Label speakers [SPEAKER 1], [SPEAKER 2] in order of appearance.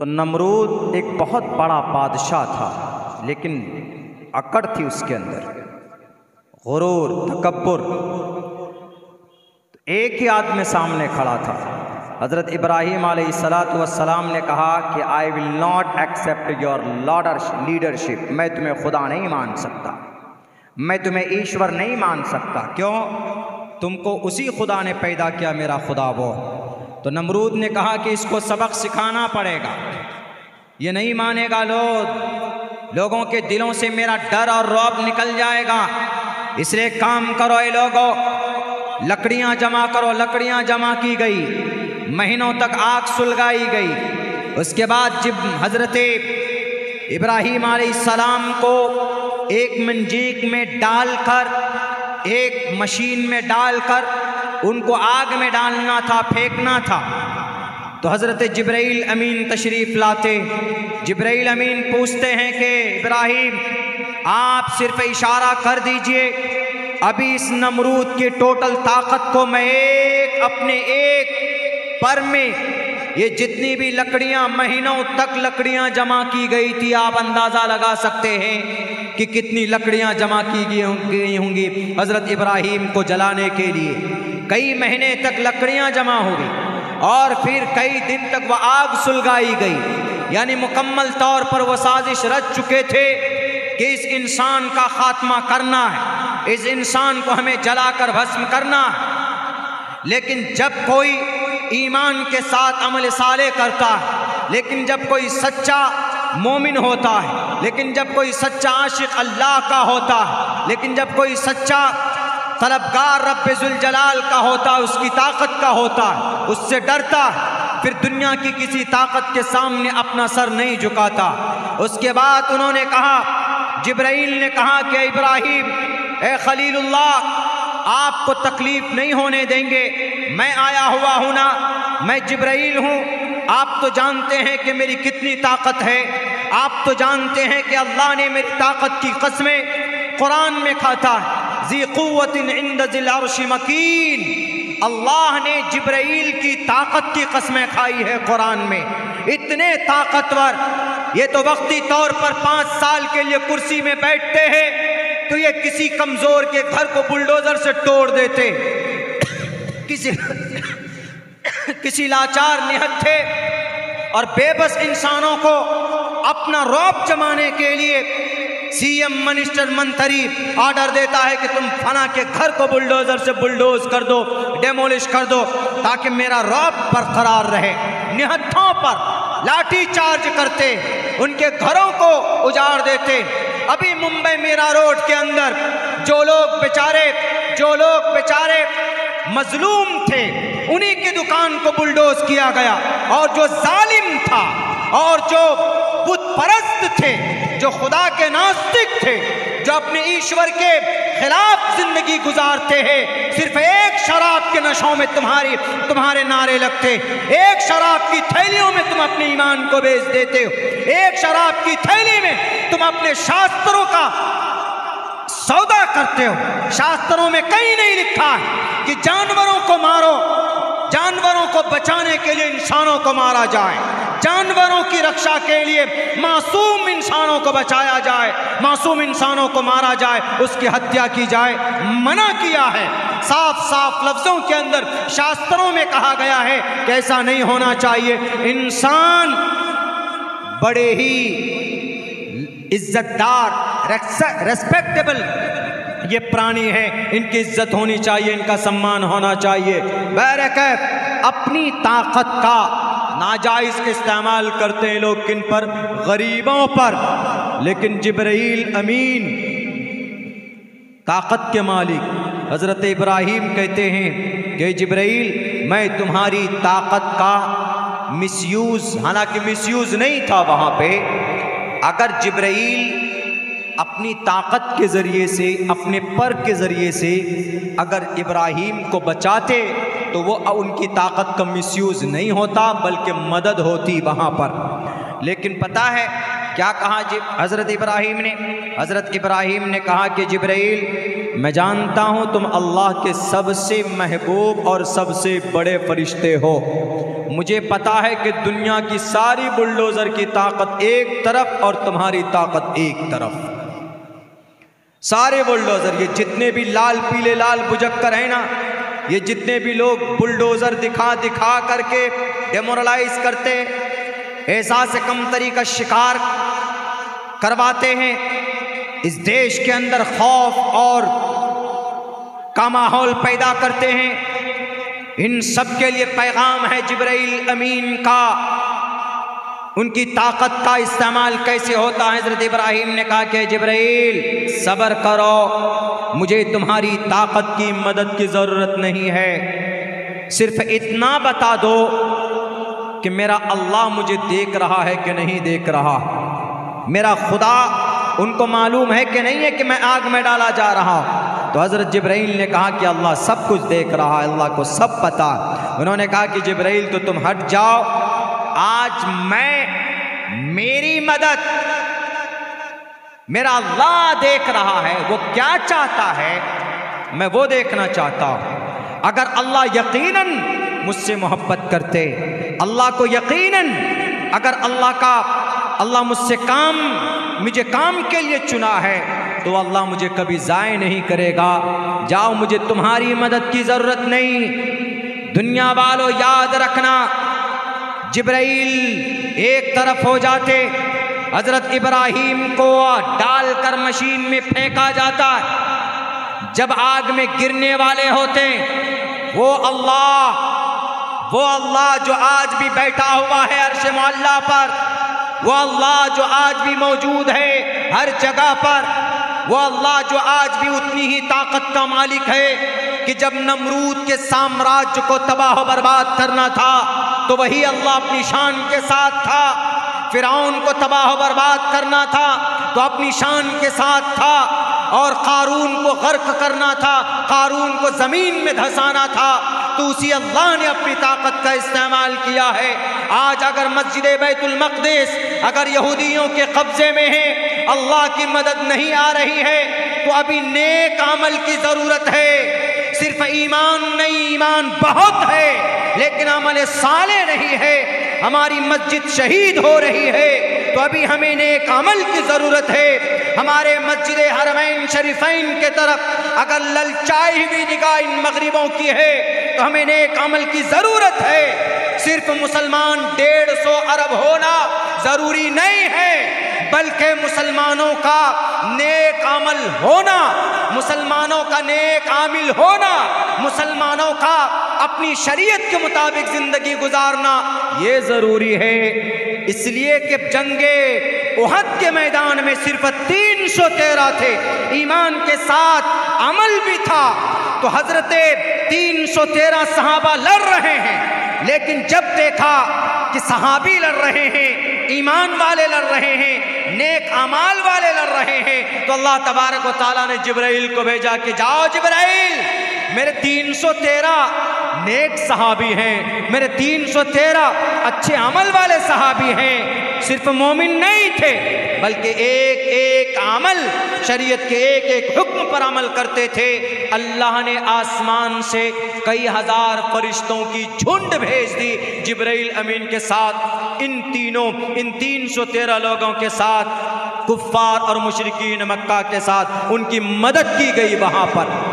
[SPEAKER 1] तो नमरूद एक बहुत बड़ा बादशाह था, लेकिन अकड़ थी उसके अंदर। गुरूर तकबर तो एक ही आदमी सामने खड़ा था। हज़रत इब्राहीम सलाम ने कहा कि I will not accept your louder leadership मैं तुम्हें खुदा नहीं मान सकता। मैं तुम्हें ईश्वर नहीं मान सकता। क्यों? तुमको उसी खुदा ने पैदा किया, मेरा खुदा वो तो नमरूद ने कहा कि इसको सबक सिखाना पड़ेगा। ये नहीं मानेगा लोग। लोगों के दिलों से मेरा डर और रौब निकल जाएगा। इसलिए काम करो ये लोगों। लकड़ियाँ जमा करो। लकड़ियाँ जमा की गई। महीनों तक आग सुलगाई गई। उसके बाद जब हज़रत इब्राहिम सलाम को एक मंजीक में डालकर, एक मशीन में डालकर उनको आग में डालना था, फेंकना था। तो हज़रत जब्राइल अमीन तशरीफ़ लाते। जब्राइल अमीन पूछते हैं कि, इब्राहिम, आप सिर्फ़ इशारा कर दीजिए, अभी इस नमरूद की टोटल ताकत को मैं एक, अपने एक पर में ये जितनी भी लकड़ियाँ महीनों तक लकड़ियाँ जमा की गई थी, आप अंदाज़ा लगा सकते हैं कि कितनी लकड़ियाँ जमा की गई होंगी हज़रत इब्राहिम को जलाने के लिए। कई महीने तक लकड़ियाँ जमा हो गई और फिर कई दिन तक वह आग सुलगाई गई। यानी मुकम्मल तौर पर वह साजिश रच चुके थे कि इस इंसान का खात्मा करना है, इस इंसान को हमें जलाकर भस्म करना है। लेकिन जब कोई ईमान के साथ अमल साले करता है। लेकिन जब कोई सच्चा मोमिन होता है, लेकिन जब कोई सच्चा आशिक अल्लाह का होता है, लेकिन जब कोई सच्चा तलबगार रब जलाल का होता है, उसकी ताकत का होता है, उससे डरता है, फिर दुनिया की किसी ताकत के सामने अपना सर नहीं झुकाता। उसके बाद उन्होंने कहा, जब्राइल ने कहा कि इब्राहिम, ए खलीलुल्लाह आपको तकलीफ़ नहीं होने देंगे। मैं आया हुआ हूँ ना, मैं जब्राइल हूँ। आप तो जानते हैं कि मेरी कितनी ताकत है। आप तो जानते हैं कि अल्लाह ने मेरी ताकत की कस्में कुरान में खाता है जी मकीन। अल्लाह ने जब्राइल की ताकत की कस्में खाई है कुरान में। इतने ताकतवर, ये तो वक्ती तौर पर पाँच साल के लिए कुर्सी में बैठते हैं। तो ये किसी कमज़ोर के घर को बुलडोजर से तोड़ देते। किसी किसी लाचार निहत्थे और बेबस इंसानों को अपना रौब जमाने के लिए सीएम मिनिस्टर मंत्री ऑर्डर देता है कि तुम फना के घर को बुलडोजर से बुलडोज कर दो, डेमोलिश कर दो, ताकि मेरा रौब बरकरार रहे। निहत्थों पर लाठी चार्ज करते, उनके घरों को उजाड़ देते। अभी मुंबई मीरा रोड के अंदर जो लोग बेचारे, जो लोग बेचारे मजलूम थे, उन्हीं की दुकान को बुलडोज किया गया। और जो जालिम था, और जो बुत परस्त थे, जो खुदा के नास्तिक थे ईश्वर के खिलाफ ज़िंदगी गुजारते हैं। सिर्फ़ एक शराब के नशों में तुम्हारी, तुम्हारे नारे लगते। एक शराब की थैलियों में तुम अपने ईमान को बेच देते हो। एक शराब की थैली में तुम अपने शास्त्रों का सौदा करते हो। शास्त्रों में कहीं नहीं लिखा है कि जानवरों को मारो, जानवरों को बचाने के लिए इंसानों को मारा जाए। जानवरों की रक्षा के लिए मासूम इंसानों को बचाया जाए, मासूम इंसानों को मारा जाए, उसकी हत्या की जाए, मना किया है। साफ़ साफ़ लफ्जों के अंदर, शास्त्रों में कहा गया है कि ऐसा नहीं होना चाहिए। इंसान बड़े ही इज्जतदार रेस्पेक्टेबल ये प्राणी है। इनकी इज़्ज़त होनी चाहिए, इनका सम्मान होना चाहिए। बैरकैफ, अपनी ताकत का नाजायज़ इस्तेमाल करते हैं लोग किन पर? गरीबों पर। लेकिन जब्राईल अमीन, ताकत के मालिक, हज़रत इब्राहिम कहते हैं कि जब्राईल मैं तुम्हारी ताकत का मिसयूज़, हालाँकि मिसयूज़ नहीं था वहाँ पे, अगर जब्राईल अपनी ताकत के ज़रिए से, अपने पर के ज़रिए से, अगर इब्राहिम को बचाते तो वो उनकी ताकत का मिसयूज़ नहीं होता, बल्कि मदद होती वहाँ पर। लेकिन पता है, क्या कहा हज़रत इब्राहिम ने? हज़रत इब्राहिम ने कहा कि जब्राइल, मैं जानता हूँ तुम अल्लाह के सबसे महबूब और सबसे बड़े फरिश्ते हो। मुझे पता है कि दुनिया की सारी बुलडोज़र की ताकत एक तरफ़ और तुम्हारी ताकत एक तरफ़। सारे बुलडोज़र, ये जितने भी लाल, पीले, लाल बुजक्कर हैं ना ये जितने भी लोग बुलडोज़र दिखा दिखा करके डेमोरलाइज करते, एहसास कमतरी का शिकार करवाते हैं, इस देश के अंदर खौफ और का माहौल पैदा करते हैं। इन सब के लिए पैगाम है जिब्राइल अमीन का। उनकी ताकत का इस्तेमाल कैसे होता है? हज़रत इब्राहिम ने कहा कि, जिब्राइल, सब्र करो। मुझे तुम्हारी ताकत की मदद की ज़रूरत नहीं है। सिर्फ़ इतना बता दो कि मेरा अल्लाह मुझे देख रहा है कि नहीं देख रहा। मेरा खुदा उनको मालूम है कि नहीं है कि मैं आग में डाला जा रहा। तो हज़रत जब्राइल ने कहा कि अल्लाह सब कुछ देख रहा है, अल्लाह को सब पता। उन्होंने कहा कि, जब्राइल तो तुम हट जाओ। आज मैं, मेरी मदद, मेरा अल्लाह देख रहा है, वो क्या चाहता है, मैं वो देखना चाहता हूँ। अगर अल्लाह यकीनन मुझसे मोहब्बत करते, अल्लाह को यकीनन अगर अल्लाह का, अल्लाह मुझसे काम, मुझे काम के लिए चुना है तो अल्लाह मुझे कभी ज़ाय नहीं करेगा। जाओ मुझे तुम्हारी मदद की ज़रूरत नहीं। दुनिया वालों, याद रखना जिब्राइल एक तरफ़ हो जाते, हज़रत इब्राहिम को डालकर मशीन में फेंका जाता। है जब आग में गिरने वाले होते, वो अल्लाह वो अल्लाह जो आज भी बैठा हुआ है अरश मोल्ला पर, वो अल्लाह जो आज भी मौजूद है हर जगह पर, वो अल्लाह जो आज भी उतनी ही ताकत का मालिक है कि जब नमरूद के साम्राज्य को तबाह बर्बाद करना था तो वही अल्लाह अपनी शान के साथ था। फिर को तबाह बर्बाद करना था तो अपनी शान के साथ था और कारून को गर्क करना था, कारून को ज़मीन में धसाना था। तो उसी अल्लाह ने अपनी ताकत का इस्तेमाल किया है। आज अगर मस्जिद बैतुलमक़दस अगर यहूदियों के कब्ज़े में है, अल्लाह की मदद नहीं आ रही है तो अभी नेक अमल की ज़रूरत है। सिर्फ़ ईमान नहीं, ईमान बहुत है। लेकिन अमल साले नहीं है, हमारी मस्जिद शहीद हो रही है तो अभी हमें नेक अमल की ज़रूरत है। हमारे मस्जिद हरमैन शरीफैन के तरफ़ अगर ललचाई हुई निगाह इन मगरबों की है तो हमें नेक अमल की ज़रूरत है। सिर्फ़ मुसलमान डेढ़ सौ अरब होना ज़रूरी नहीं है। बल्कि मुसलमानों का नेक अमल होना, मुसलमानों का नेक आमिल होना, मुसलमानों का अपनी शरीयत के मुताबिक ज़िंदगी गुजारना, ये ज़रूरी है। इसलिए कि जंगे उहद के मैदान में सिर्फ़ तीन सौ तेरह थे, ईमान के साथ अमल भी था। तो हज़रत तीन सौ तेरह सहाबा लड़ रहे हैं, लेकिन जब देखा कि सहाबी लड़ रहे हैं, ईमान वाले लड़ रहे हैं नेक अमाल वाले लड़ रहे हैं। तो अल्लाह तबारक ताला ने जिब्राइल को भेजा कि जाओ जिब्राइल, मेरे तीन सौ तेरह नेक सहाबी हैं। मेरे तीन सौ तेरह अच्छे अमल वाले सहाबी हैं। सिर्फ़ मोमिन नहीं थे, बल्कि एक एक अमल, शरीयत के एक एक हुक्म पर अमल करते थे। अल्लाह ने आसमान से कई हज़ार फरिश्तों की झुंड भेज दी। जिब्राइल अमीन के साथ इन तीनों, इन तीन सौ तेरह लोगों के साथ, कुफ्फार और मुशरकिन मक्का के साथ उनकी मदद की गई वहाँ पर।